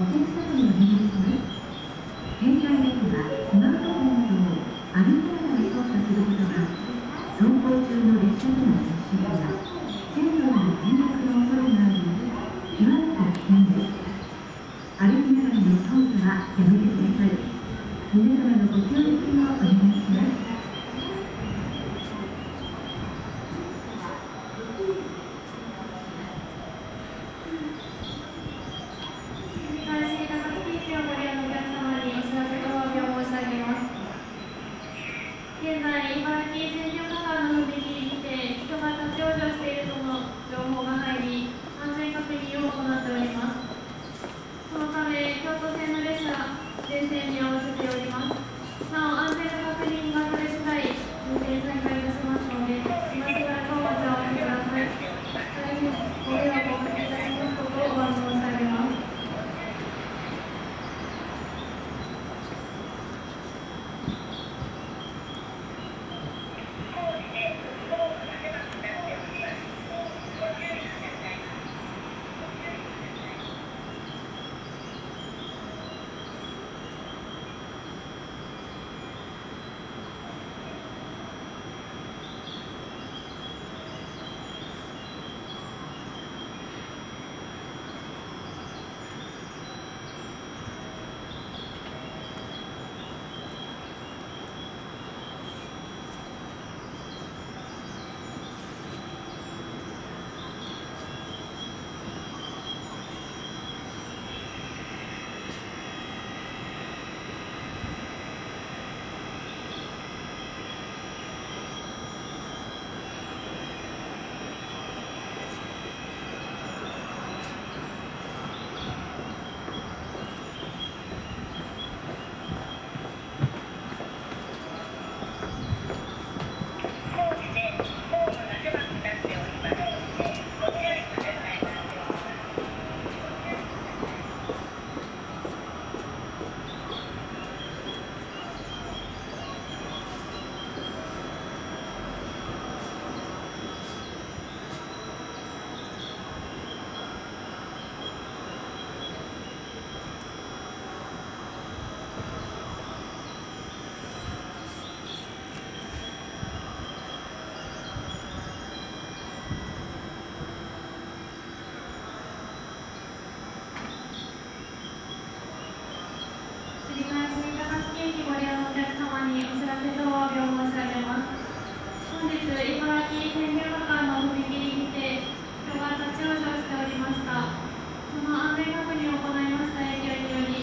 お客様の入スマートフォンなどを歩きながら操作することが走行中の列車での接触や線路への転落の恐れがあり極めて危険です歩きながらの操作はやめてください皆様のご協力をお願いします本日茨城県竜河の踏切にて人が立ち往生しておりました。その安全確認を行いました影響により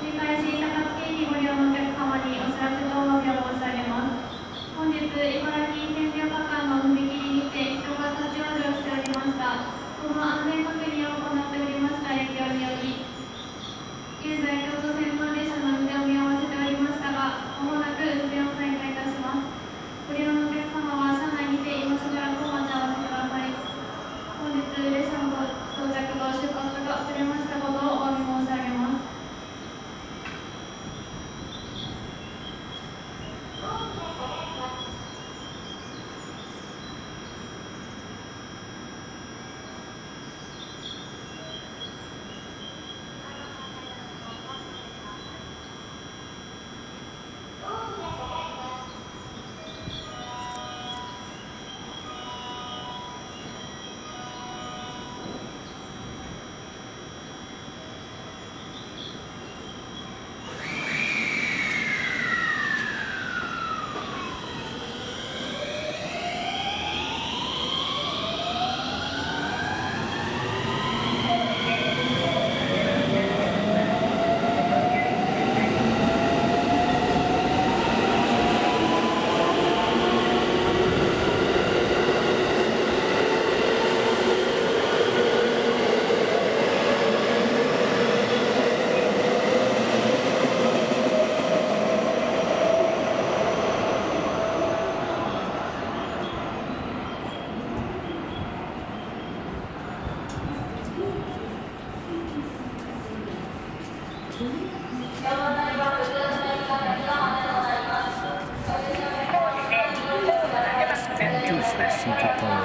繰り返し高槻にご利用のお客様にお知らせとおを申し上げます。本日茨城線両日間の踏切にて人が立ち往生しておりました。の安全確認を行っておりました影響により現在距離さ進んじゃったな